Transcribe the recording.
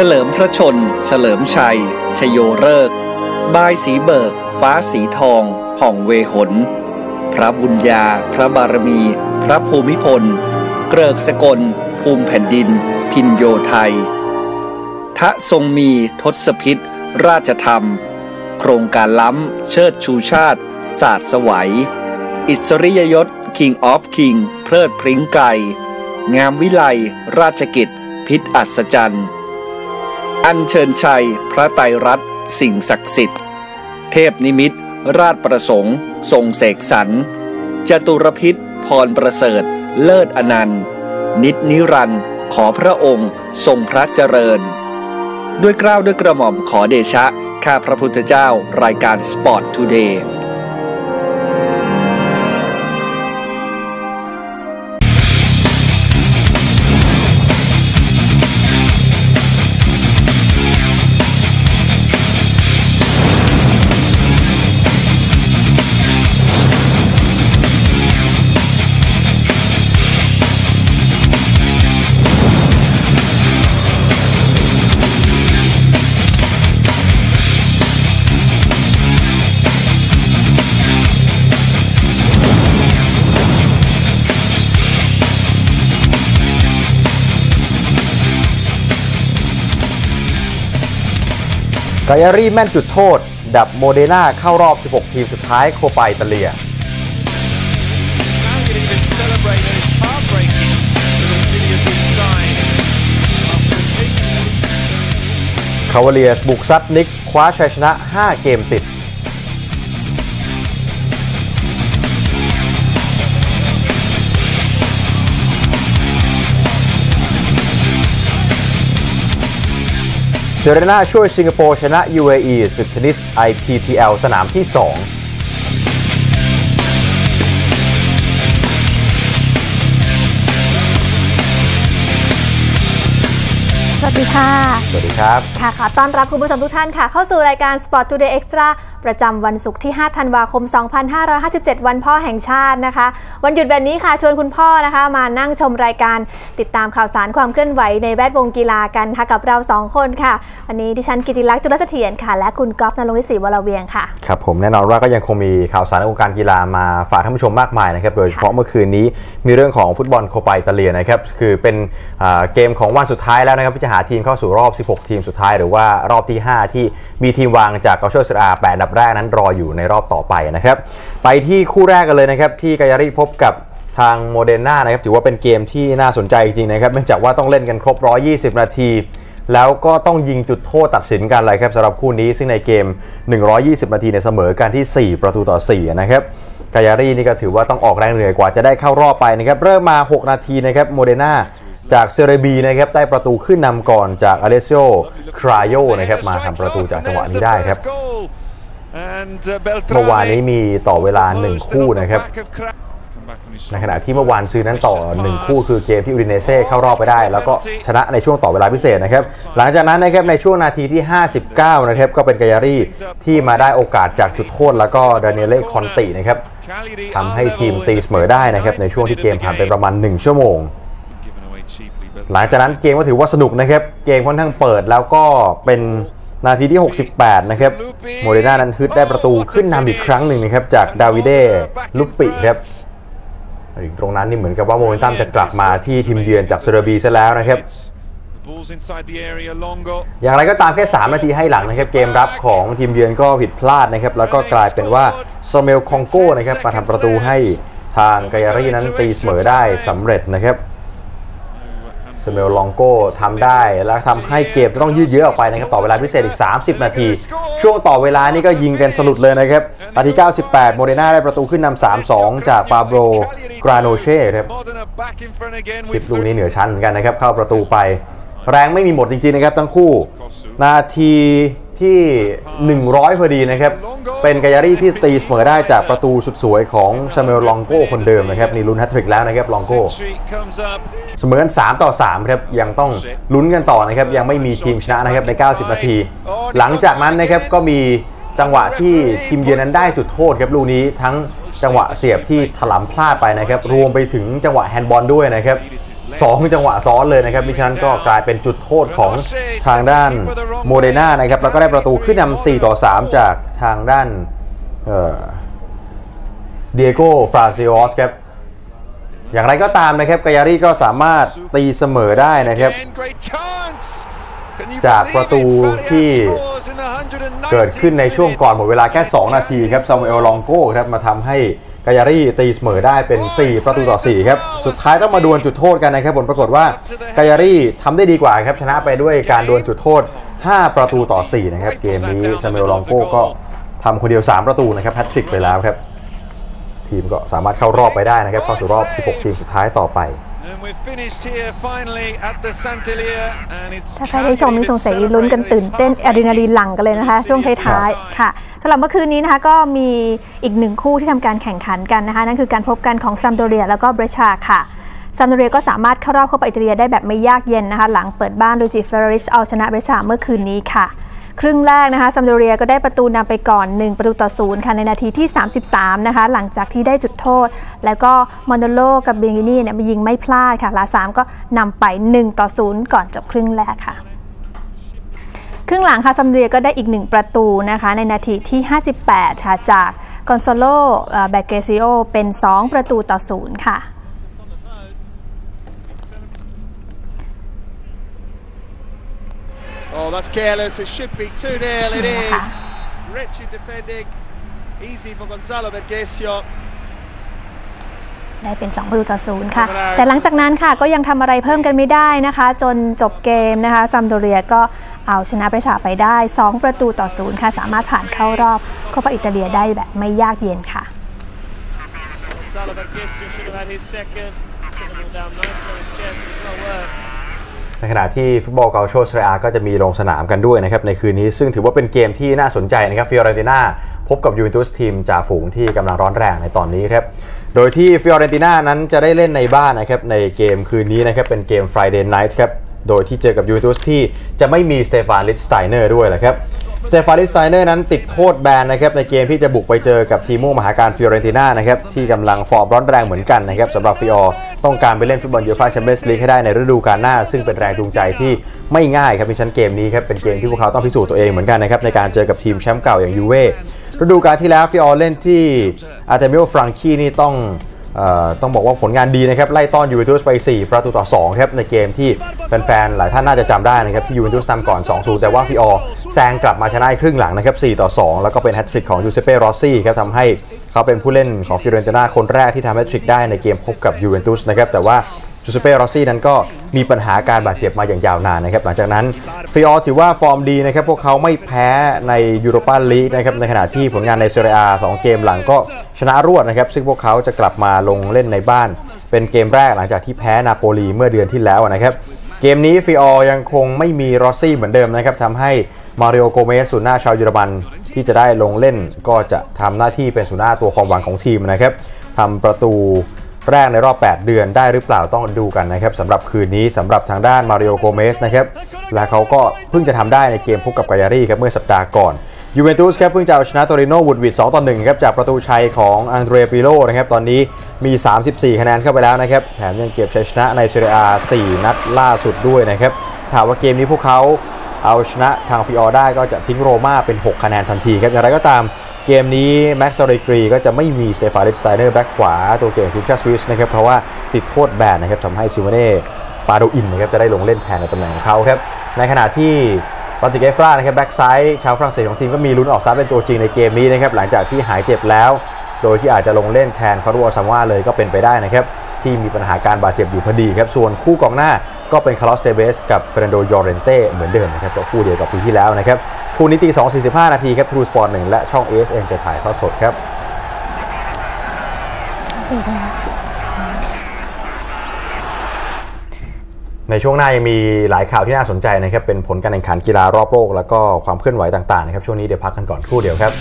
ฉลิมพระชน เฉลิมชัย ชโยเลิกบายสีเบิก ฟ้าสีทอง ผ่องเวหน พระบุญญา พระบารมี พระภูมิพล เกริกสกล ภูมิแผ่นดิน พินโยไทย ทะทรงมีทศพิษ ราชธรรม โครงการล้ำ เชิดชูชาติ ศาสตร์สวัย อิสริยยศ King of King เพลิดพริ้งไกล งามวิไล ราชกิจ พิษอัศจรรย์ อัญเชิญชัย พระไตรรัตน์สิ่งศักดิ์สิทธิ์ เทพนิมิตร ราชประสงค์ ทรงเสกสรรจตุรพิษ พรประเสริฐ เลิศอนันต์นิจนิรันด์ขอพระองค์ทรงพระเจริญ ด้วยเกล้าวด้วยกระหม่อมขอเดชะ ข้าพระพุทธเจ้ารายการ Sport Today กายารีแม่นจุดโทษ ดับโมเดนาเข้ารอบ 16 ทีมสุดท้ายโคปาอิตาเลีย คาวาเลียสบุกซัดนิกส์คว้าชัยชนะ 5 เกมติด เซเรนาช่วยสิงคโปร์ชนะ UAE ศึกเทนนิส IPTL สนามที่ 2สวัสดีค่ะ สวัสดีครับ ค่ะขอต้อนรับคุณผู้ชมทุกท่านค่ะ เข้าสู่รายการ Sport Today Extra ประจำวันศุกร์ที่ 5 ธันวาคม 2557 วันพ่อแห่งชาตินะคะ วันหยุดแบบนี้ค่ะชวนคุณพ่อนะคะ มานั่งชมรายการติดตามข่าวสารความเคลื่อนไหวในแวดวงกีฬากันค่ะกับเรา 2 คนค่ะ วันนี้ดิฉันกิติลักษณ์จุลเสถียรค่ะ และคุณก๊อฟนรงค์วิศรีวรเวียงค่ะครับผมแน่นอนว่าก็ยังคงมีข่าวสารในวงการกีฬามาฝากท่านผู้ชมมากมายนะครับโดยเฉพาะเมื่อคืนนี้มีเรื่องของฟุตบอลโคปาอิตาเลียนะครับคือเป็นเกมของวันสุดท้ายแล้วนะครับที่จะหาทีมเข้าสู่รอบ 16 ทีมสุดท้าย หรือว่ารอบที่ 5 ที่มีทีมวางจากเกาเชอร์เซราแปดอันดับแรกนั้นรออยู่ในรอบต่อไปนะครับ ไปที่คู่แรกกันเลยนะครับ ที่กายาริพบกับทางโมเดอร์นานะครับถือว่าเป็นเกมที่น่าสนใจจริงๆนะครับเนื่องจากว่าต้องเล่นกันครบ 120 นาที แล้วก็ต้องยิงจุดโทษตัดสินกันเลยครับสำหรับคู่นี้ซึ่งในเกม 120 นาทีเนี่ยเสมอกันที่ 4 ประตูต่อ 4 นะครับกายารีนี่ก็ถือว่าต้องออกแรงเหนื่อยกว่าจะได้เข้ารอบไปนะครับเริ่มมา 6 นาทีนะครับโมเดนาจากเซเรียบีนะครับได้ประตูขึ้นนำก่อนจากอเลเซโอคราโยนะครับมาทำประตูจากจังหวะนี้ได้ครับ เมื่อวานนี้มีต่อเวลา 1 คู่นะครับ ในขณะที่เมื่อวานซื้อนั้นต่อ 1 คู่คือเกมที่อูดิเนเซ่เข้ารอบไปได้ แล้วก็ชนะในช่วงต่อเวลาพิเศษนะครับ หลังจากนั้นนะครับในช่วงนาทีที่ 59 นะครับก็เป็นกายารีที่มาได้โอกาสจากจุดโทษแล้วก็ดานิเอเล่คอนตินะครับทำให้ทีมตีเสมอได้นะครับในช่วงที่เกมผ่านไปประมาณ 1 ชั่วโมงหลังจากนั้นเกมก็ถือว่าสนุกนะครับ เกมค่อนข้างเปิดแล้วก็เป็น นาทีที่ 68 นะครับ โมเดนานั้นฮึดได้ประตูขึ้นนำอีกครั้งหนึ่งนะครับ จากดาวิเดลุปปิครับถึงตรงนั้นนี่เหมือนกับว่าโมเมนตัมจะกลับมาที่ทีมเยือนจากเซเรียบีซะแล้วนะครับ อย่างไรก็ตามแค่ 3 นาทีให้หลังนะครับ เกมรับของทีมเยือนก็ผิดพลาดนะครับ แล้วก็กลายเป็นว่าซาเมลลองโก้นะครับมาทำประตูให้ทางกายารีนั้นตีเสมอได้สำเร็จนะครับ เมลลองโก้ทำได้ แล้วทำให้เกมต้องยืดเยื้อออกไปนะครับต่อเวลาพิเศษอีก 30 นาที ช่วงต่อเวลานี่ก็ยิงกันสลุตเลยนะครับนาที 98 โมเดนาได้ประตูขึ้นนำ 3-2 จากปาโบรกราโนเช่ครับคลิปลูกนี้เหนือชั้นเหมือนกันนะครับเข้าประตูไป แรงไม่มีหมดจริงๆนะครับทั้งคู่ นาที ที่ 100 พอดีนะครับ เป็นกายารีที่ตีเสมอได้จากประตูสุดสวยของซาเมลลองโก้คนเดิมนะครับ นี่ลุ้นแฮตทริกแล้วนะครับลองโก้เสมอกัน3ต่อ3ครับยังต้องลุ้นกันต่อนะครับ ยังไม่มีทีมชนะนะครับใน 90 นาที หลังจากนั้นนะครับก็มีจังหวะที่ทีมเยือนนั้นได้จุดโทษครับลูกนี้ทั้งจังหวะเสียบที่ถลำพลาดไปนะครับ รวมไปถึงจังหวะแฮนด์บอลด้วยนะครับ 2 จังหวะซ้อนเลยนะครับมิฉันก็กลายเป็นจุดโทษของทางด้านโมเดนานะครับแล้วก็ได้ประตูขึ้นนำ4ต่อ 3 จากทางด้านเดียโก้ฟราซิโอสครับอย่างไรก็ตามนะครับกายารีก็สามารถตีเสมอได้นะครับ จากประตูที่เกิดขึ้นในช่วงก่อนหมดเวลาแค่ 2 นาทีครับซามูเอลลองโก้ครับมาทำให้ กายารีตีเสมอได้เป็น 4 ประตูต่อ 4 ครับ สุดท้ายต้องมาดวลจุดโทษกันนะครับผลปรากฏว่ากายารีทำได้ดีกว่าครับ ชนะไปด้วยการดวลจุดโทษ 5 ประตูต่อ 4 นะครับ เกมนี้ซามูเอลลองโก้ก็ทำคนเดียว 3 ประตูนะครับแพทริกไปแล้วครับ ทีมก็สามารถเข้ารอบไปได้นะครับเข้าสู่รอบ 16 ทีมสุดท้ายต่อไปถ้าใครได้ชมนี่สงสัยลุ้นกันตื่นเต้นอะดรีนาลีนหลั่งกันเลยนะคะ ช่วงท้ายๆค่ะสำหรับเมื่อคืนนี้นะคะก็มีอีกหนึ่งคู่ที่ทำการแข่งขันกันนะคะนั่นคือการพบกันของซามพ์โดเรียแล้วก็เบรชาค่ะซามพ์โดเรียก็สามารถเข้ารอบโคปปาอิตาเลียได้แบบไม่ยากเย็นนะคะหลังเปิดบ้านลุยจิเฟอร์ราริสเอาชนะเบรชาเมื่อคืนนี้ค่ะ ครึ่งแรกนะคะซามพ์โดเรียก็ได้ประตูนำไปก่อน 1 ประตูต่อศูนย์ค่ะในนาทีที่ 33 นะคะหลังจากที่ได้จุดโทษ แล้วก็มาโนโลกับเบียดินี่เนี่ยยิงไม่พลาดค่ะลาซามพ์ก็นำไป 1 ต่อ0ก่อนจบครึ่งแรกค่ะ ครึ่งหลังค่ะซามพ์โดเรียก็ได้อีก1ประตูนะคะในนาทีที่ 58 ค่ะ จากกอนซาโลเบร์เกสซิโอเป็น 2 ประตูต่อ0ค่ะ Oh, that's careless. It should be 2 0. It Yeah. is. Richard defending. Easy for Gonzalo Vergesio. ได้เป็น2ประตูต่อศูนย์ค่ะ แต่หลังจากนั้นค่ะก็ยังทำอะไรเพิ่มกันไม่ได้นะคะ จนจบเกมนะคะซัมโดเรียก็เอาชนะประชาไปได้ 2 ประตูต่อศูนย์ค่ะ สามารถผ่านเข้ารอบโคปาอิตาเลียได้แบบไม่ยากเย็นค่ะ Gonzalo Vergesio should have had his second. Took the ball down nicely on his chest. It was well worked. ในขณะที่ฟุตบอลกัลโช่เซเรียอาก็จะมีลงสนามกันด้วยนะครับในคืนนี้ซึ่งถือว่าเป็นเกมที่น่าสนใจนะครับฟิออเรนติน่าพบกับยูเวนตุสทีมจ่าฝูงที่กำลังร้อนแรงในตอนนี้ครับ โดยที่ฟิออเรนติน่านั้นจะได้เล่นในบ้านนะครับในเกมคืนนี้นะครับเป็นเกม Friday Night ครับโดยที่เจอกับยูเวนตุสที่จะไม่มีสเตฟานลิสไตเนอร์ด้วยแหละครับสเตฟานลิสไตเนอร์นั้นติดโทษแบนนะครับในเกมที่จะบุกไปเจอกับทีมม่วงมหากาฬฟิออเรนติน่านะครับที่กำลังฟอร์มร้อนแรงเหมือนกันนะครับสำหรับฟิออต้องการไปเล่นฟุตบอลยูฟ่าแชมเปี้ยนส์ลีกให้ได้ในฤดูกาลหน้า ซึ่งเป็นแรงจูงใจที่ไม่ง่ายครับในชั้นเกมนี้ครับเป็นเกมที่พวกเขาต้องพิสูจน์ตัวเองเหมือนกันนะครับในการเจอกับทีมแชมป์เก่าอย่างยูเว่ ฤดูกาลที่แล้วฟิออเล่นที่อาร์เตมิโอฟรังคีนี่ต้องต้องบอกว่าผลงานดีนะครับ ไล่ต้อนยูเวนตุสไป 4 ประตูต่อ2ครับในเกมที่แฟนๆ หลายท่านน่าจะจำได้นะครับ ที่ยูเวนตุสนำก่อน 2-0 แต่ว่าฟิออแซงกลับมาชนะครึ่งหลังนะครับ 4 ต่อ 2 แล้วก็เป็นแฮตทริกของจูเซปเป้รอสซี่ครับทำให้เขาเป็นผู้เล่นของฟิออเรนติน่าคนแรกที่ทำแฮตทริกได้ในเกมพบกับยูเวนตุสนะครับแต่ว่า จูเซปเป้รอสซี่นั้นก็มีปัญหาการบาดเจ็บมาอย่างยาวนานนะครับ หลังจากนั้นฟิออถือว่าฟอร์มดีนะครับ พวกเขาไม่แพ้ในยูโรปาลีกนะครับ ในขณะที่ผลงานในเซเรียอาสองเกมหลังก็ชนะรวดนะครับ ซึ่งพวกเขาจะกลับมาลงเล่นในบ้าน เป็นเกมแรกหลังจากที่แพ้นาโปลีเมื่อเดือนที่แล้วนะครับเกมนี้ฟิออยังคงไม่มีรอสซี่เหมือนเดิมนะครับทำให้มาริโอโกเมสศูนย์หน้าชาวเยอรมันที่จะได้ลงเล่นก็จะทำหน้าที่เป็นศูนย์หน้าตัวความหวังของทีมนะครับทำประตู แรกในรอบ 8 เดือนได้หรือเปล่าต้องดูกันนะครับสำหรับคืนนี้สำหรับทางด้านมาริโอโกเมสนะครับและเขาก็เพิ่งจะทำได้ในเกมพบกับกายารีครับเมื่อสัปดาห์ก่อนยูเวนตุสครับเพิ่งจะเอาชนะโตริโนวูดวิด2ต่อ1ครับจากประตูชัยของอังเดรปิโลนะครับตอนนี้มี 34 คะแนนเข้าไปแล้วนะครับแถมยังเก็บชัยชนะในเซเรีย4นัดล่าสุดด้วยนะครับถามว่าเกมนี้พวกเขา เอาชนะทางฟิออได้ก็จะทิ้งโรม่าเป็น 6 คะแนนทันทีครับอย่างไรก็ตามเกมนี้แม็กซ์อัลเลกรีก็จะไม่มีสเตฟานลิสไตเนอร์แบ็คขวาตัวเก่งทีมชาติสวิสนะครับเพราะว่าติดโทษแบนนะครับทำให้ซิโมเน่ปาโดอินนะครับจะได้ลงเล่นแทนในตำแหน่งของเขาครับในขณะที่ปาทริซเอวร่านะครับแบ็กซ้ายชาวฝรั่งเศสของทีมก็มีลุ้นออกสตาร์ทเป็นตัวจริงในเกมนี้นะครับหลังจากที่หายเจ็บแล้ว โดยที่อาจจะลงเล่นแทนควัดโวอซาโมอาห์เลยก็เป็นไปได้นะครับ ที่มีปัญหาการบาดเจ็บอยู่พอดีครับ ส่วนคู่กองหน้าก็เป็นคาร์ลอสเตเวซกับเฟร์นานโดยอเรนเต้เหมือนเดิมนะครับก็คู่เดียวกับปีที่แล้วนะครับ คู่นี้ตี2 45 นาทีครับทรูสปอร์ต1และช่อง ASN จะถ่ายทอดสดครับในช่วงหน้ายังมีหลายข่าวที่น่าสนใจนะครับ เป็นผลการแข่งขันกีฬารอบโลก แล้วก็ความเคลื่อนไหวต่างๆนะครับ ช่วงนี้เดี๋ยวพักกันก่อนครู่เดียวครับ